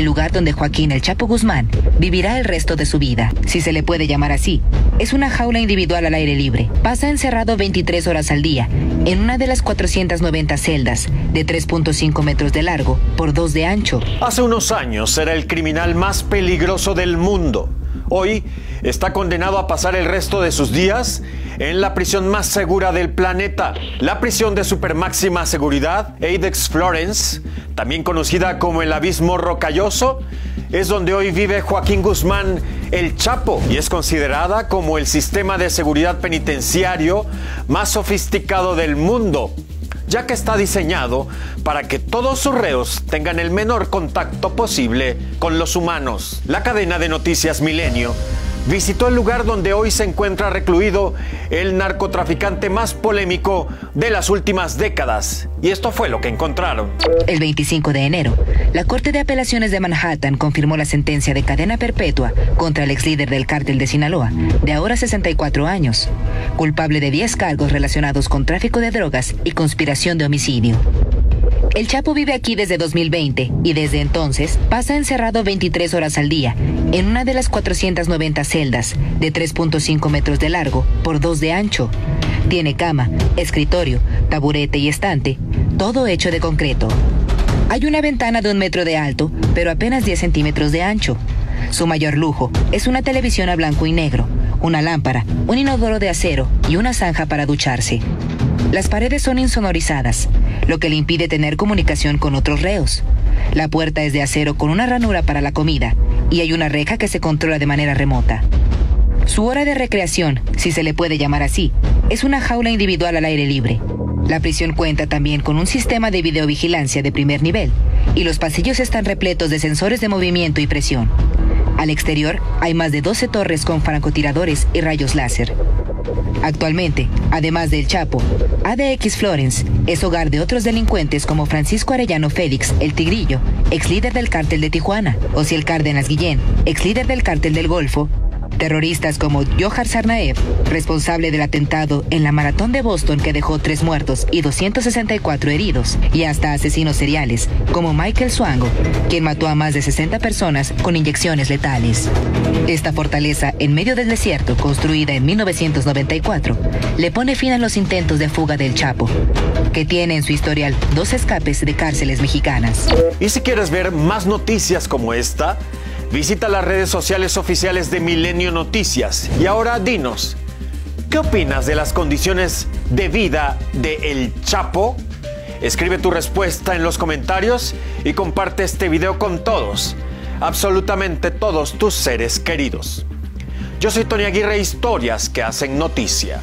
el lugar donde Joaquín El Chapo Guzmán vivirá el resto de su vida, si se le puede llamar así. Es una jaula individual al aire libre. Pasa encerrado 23 horas al día, en una de las 490 celdas, de 3.5 metros de largo por 2 de ancho. Hace unos años era el criminal más peligroso del mundo. Hoy está condenado a pasar el resto de sus días en la prisión más segura del planeta, la prisión de super máxima seguridad, Aidex Florence, también conocida como el Abismo Rocalloso, es donde hoy vive Joaquín Guzmán el Chapo y es considerada como el sistema de seguridad penitenciario más sofisticado del mundo ya que está diseñado para que todos sus reos tengan el menor contacto posible con los humanos. La cadena de noticias Milenio visitó el lugar donde hoy se encuentra recluido el narcotraficante más polémico de las últimas décadas. Y esto fue lo que encontraron. El 25 de enero, la Corte de Apelaciones de Manhattan confirmó la sentencia de cadena perpetua contra el ex líder del cártel de Sinaloa, de ahora 64 años, culpable de 10 cargos relacionados con tráfico de drogas y conspiración de homicidio. El Chapo vive aquí desde 2020 y desde entonces pasa encerrado 23 horas al día en una de las 490 celdas de 3.5 metros de largo por 2 de ancho. Tiene cama, escritorio, taburete y estante, todo hecho de concreto. Hay una ventana de un metro de alto, pero apenas 10 centímetros de ancho. Su mayor lujo es una televisión a blanco y negro, una lámpara, un inodoro de acero y una zanja para ducharse. Las paredes son insonorizadas, lo que le impide tener comunicación con otros reos. La puerta es de acero con una ranura para la comida y hay una reja que se controla de manera remota. Su hora de recreación, si se le puede llamar así, es una jaula individual al aire libre. La prisión cuenta también con un sistema de videovigilancia de primer nivel y los pasillos están repletos de sensores de movimiento y presión. Al exterior hay más de 12 torres con francotiradores y rayos láser. Actualmente, además del Chapo, ADX Florence es hogar de otros delincuentes como Francisco Arellano Félix, el Tigrillo, ex líder del cártel de Tijuana, o el Cárdenas Guillén, ex líder del cártel del Golfo, Terroristas como Johar Sarnaev, responsable del atentado en la maratón de Boston que dejó tres muertos y 264 heridos, y hasta asesinos seriales como Michael Swango, quien mató a más de 60 personas con inyecciones letales. Esta fortaleza en medio del desierto, construida en 1994, le pone fin a los intentos de fuga del Chapo, que tiene en su historial dos escapes de cárceles mexicanas. Y si quieres ver más noticias como esta, Visita las redes sociales oficiales de Milenio Noticias. Y ahora dinos, ¿qué opinas de las condiciones de vida de El Chapo? Escribe tu respuesta en los comentarios y comparte este video con todos, absolutamente todos tus seres queridos. Yo soy Tony Aguirre, historias que hacen noticia.